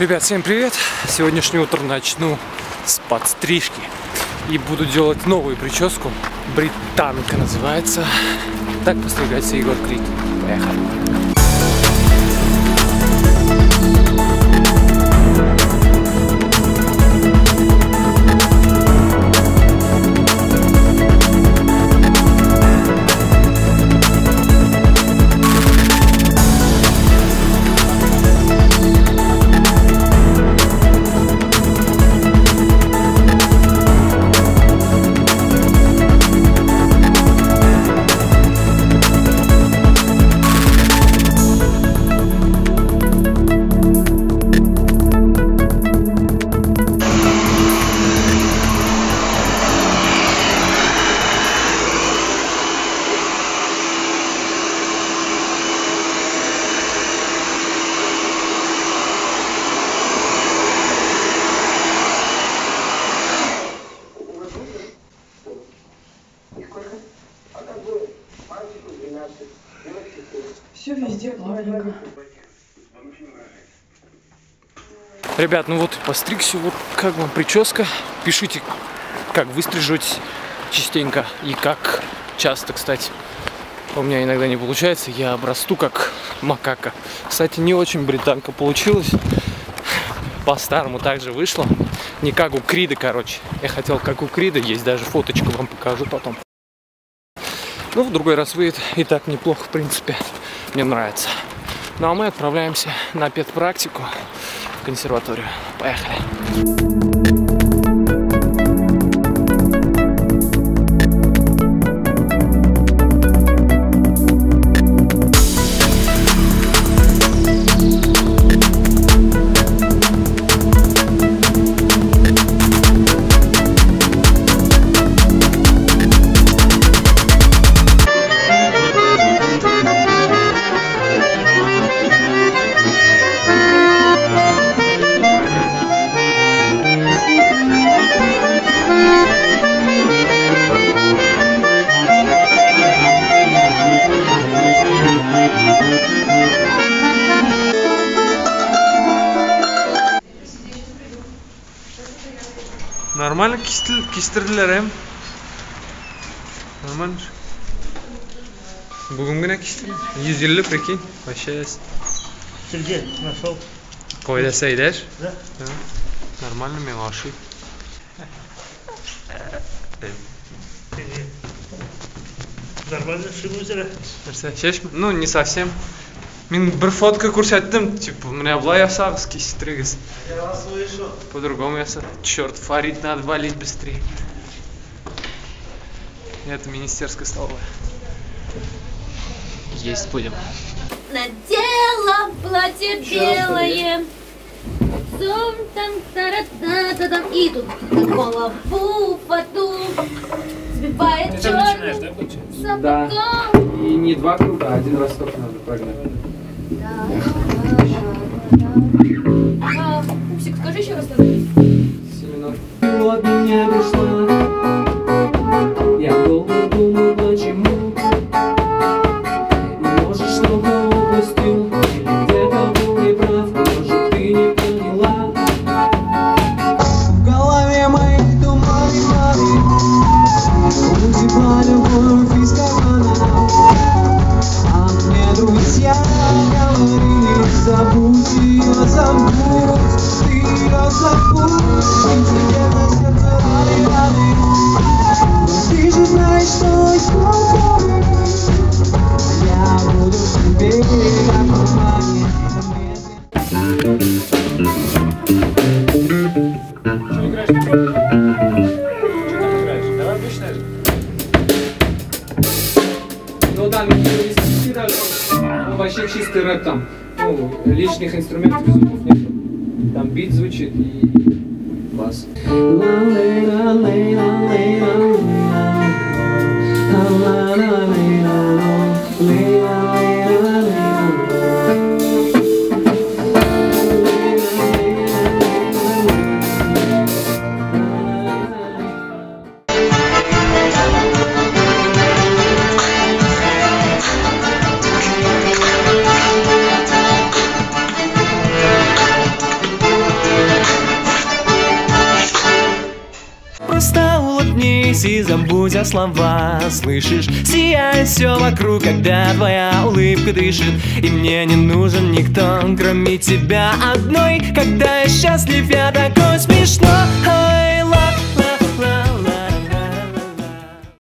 Ребят, всем привет! Сегодняшнее утро начну с подстрижки и буду делать новую прическу. Британка называется. Так постригается Егор Крид. Поехали! Все везде плавненько. Ребят, ну вот постригся, вот как вам прическа. Пишите, как выстрижетесь частенько и как часто, кстати. У меня иногда не получается, я обрасту как макака. Кстати, не очень британка получилась. По-старому также вышло. Не как у Крида, короче. Я хотел как у Крида, есть даже фоточку вам покажу потом. Ну, в другой раз выйдет и так неплохо, в принципе. Мне нравится. Ну, а мы отправляемся на педпрактику в консерваторию. Поехали. Нормально кистил, кистирdiler hem. Нормально. Бүгін генә кистирdim. 150 прикинь. Вообще Сергей, нашел. Койда сейдеш. Да? Нормально мен ашый. Нормально шибузера. Нәрсе, шешме? Ну, не совсем. Мен бір фотка көрсеттім, типа, міне былай жасағыз кестіріңіз. Я вас слышу. По-другому яса. Черт, Фарид надо валить быстрее. Это министерская столовая. Есть будем. Надела платье белое. Сум там та та там и тут голову фату сбивает черным сапогом. И не два круга, а один росток надо прогнать. А, Пупсик, скажи еще раз надо. Семенор. Вот меня пришла Я долго думал, почему Может, что-то упустил вообще чистый рэп там. Ну, лишних инструментов звуков нет. Там бит звучит и бас. Улыбнись и забудь о слова Слышишь, сияет все вокруг, когда твоя улыбка дышит. И мне не нужен никто, кроме тебя одной. Когда я счастлив, я такой смешной